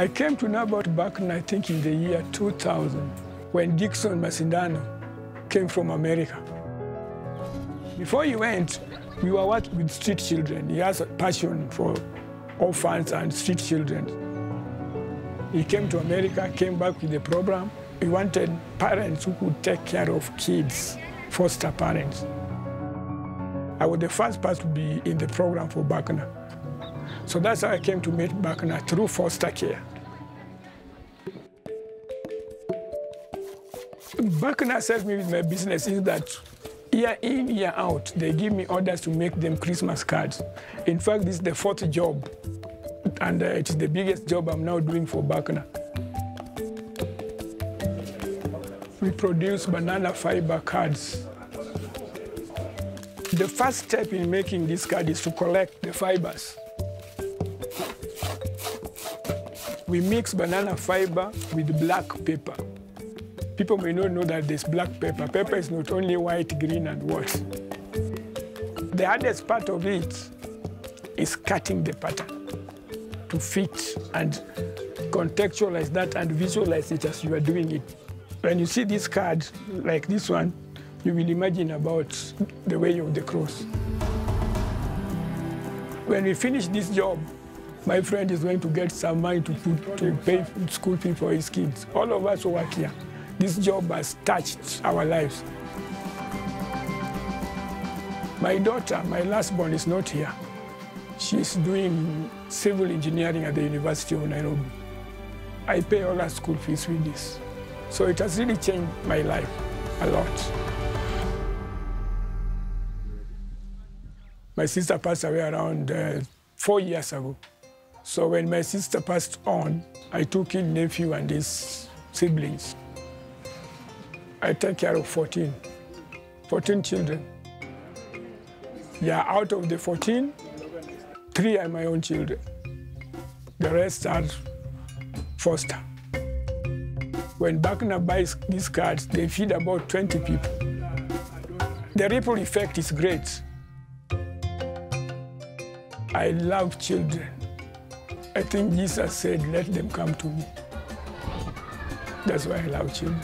I came to know about Buckner, I think, in the year 2000, when Dixon Masindano came from America. Before he went, we were working with street children. He has a passion for orphans and street children. He came to America, came back with a program. He wanted parents who could take care of kids, foster parents. I was the first person to be in the program for Buckner. So that's how I came to meet Buckner through foster care. Buckner served me with my business is that year in, year out, they give me orders to make them Christmas cards. In fact, this is the fourth job, and uh, it is the biggest job I'm now doing for Buckner. We produce banana fiber cards. The first step in making this card is to collect the fibers. We mix banana fiber with black pepper. People may not know that there's black pepper. Pepper is not only white, green, and what. The hardest part of it is cutting the pattern to fit and contextualize that and visualize it as you are doing it. When you see this card, like this one, you will imagine about the way of the cross. When we finish this job, my friend is going to get some money to, put, to pay school fee for his kids. All of us work here. This job has touched our lives. My daughter, my last born, is not here. She's doing civil engineering at the University of Nairobi. I pay all her school fees with this. So it has really changed my life a lot. My sister passed away around uh, four years ago. So when my sister passed on, I took in nephew and his siblings. I take care of 14, 14 children. Yeah, out of the 14, three are my own children. The rest are foster. When Buckner buys these cards, they feed about 20 people. The ripple effect is great. I love children. I think Jesus said, let them come to me. That's why I love children.